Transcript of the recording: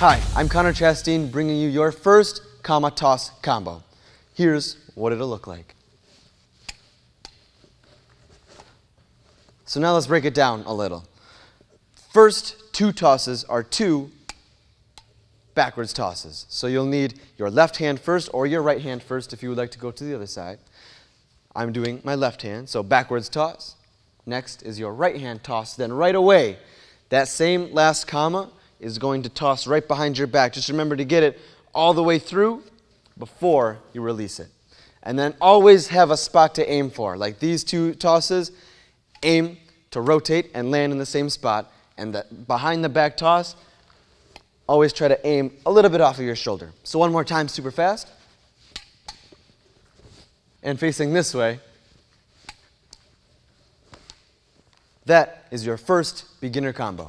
Hi, I'm Connor Chasteen bringing you your first Kama Toss combo. Here's what it'll look like. So now let's break it down a little. First two tosses are two backwards tosses. So you'll need your left hand first or your right hand first if you would like to go to the other side. I'm doing my left hand, so backwards toss. Next is your right hand toss. Then right away, that same last Kama is going to toss right behind your back. Just remember to get it all the way through before you release it. And then always have a spot to aim for. Like these two tosses, aim to rotate and land in the same spot. And the behind the back toss, always try to aim a little bit off of your shoulder. So one more time, super fast. And facing this way. That is your first beginner combo.